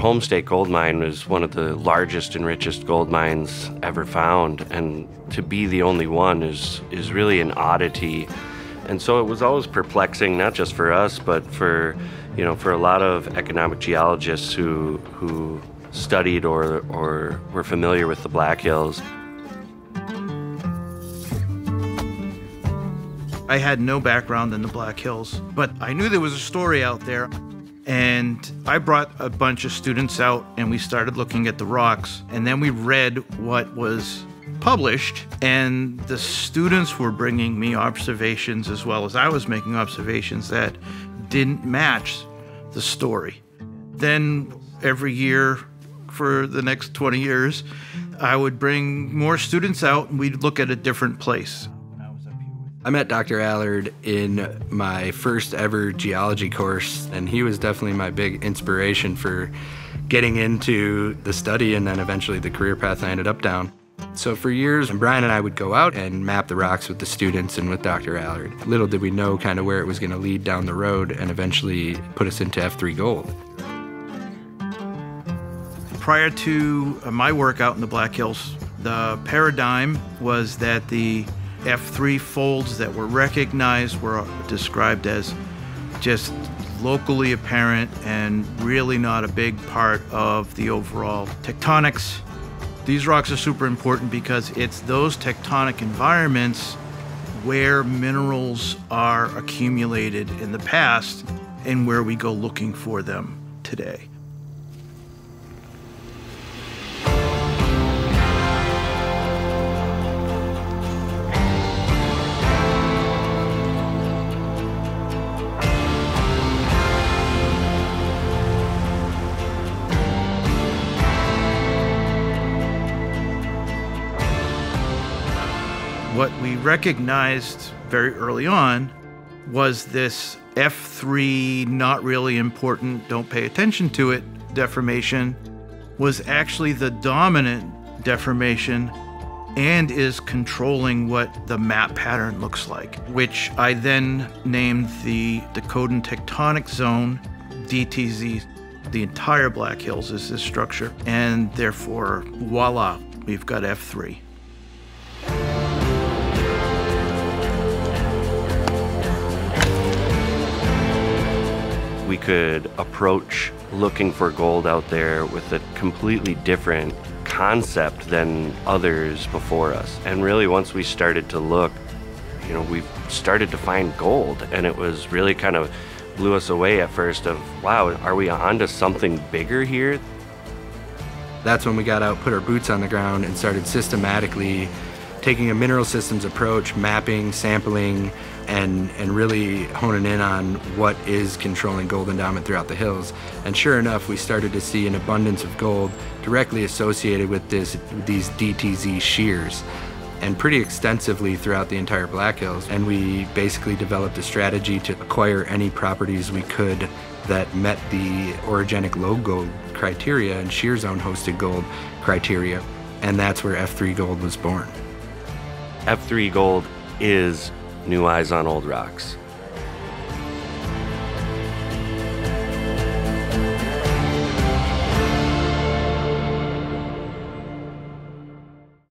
Homestake Gold Mine was one of the largest and richest gold mines ever found, and to be the only one is is really an oddity. And so it was always perplexing, not just for us, but for you know for a lot of economic geologists who who studied or or were familiar with the Black Hills. I had no background in the Black Hills, but I knew there was a story out there. And I brought a bunch of students out and we started looking at the rocks. And then we read what was published. And the students were bringing me observations as well as I was making observations that didn't match the story. Then every year for the next 20 years, I would bring more students out and we'd look at a different place. I met Dr. Allard in my first ever geology course, and he was definitely my big inspiration for getting into the study and then eventually the career path I ended up down. So for years, Brian and I would go out and map the rocks with the students and with Dr. Allard. Little did we know kind of where it was going to lead down the road and eventually put us into F3 Gold. Prior to my work out in the Black Hills, the paradigm was that the F3 folds that were recognized were described as just locally apparent and really not a big part of the overall tectonics. These rocks are super important because it's those tectonic environments where minerals are accumulated in the past and where we go looking for them today. What we recognized very early on was this F3 not really important, don't pay attention to it deformation was actually the dominant deformation and is controlling what the map pattern looks like, which I then named the Dakotan Tectonic Zone, DTZ. The entire Black Hills is this structure, and therefore, voila, we've got F3. We could approach looking for gold out there with a completely different concept than others before us. And really, once we started to look, you know, we started to find gold, and it was really kind of blew us away at first of, wow, are we on to something bigger here? That's when we got out, put our boots on the ground, and started systematically taking a mineral systems approach, mapping, sampling, and, and really honing in on what is controlling gold endowment throughout the hills. And sure enough, we started to see an abundance of gold directly associated with this, these DTZ shears and pretty extensively throughout the entire Black Hills. And we basically developed a strategy to acquire any properties we could that met the orogenic lode gold criteria and shear zone hosted gold criteria. And that's where F3 Gold was born. F3 Gold is New Eyes on Old Rocks.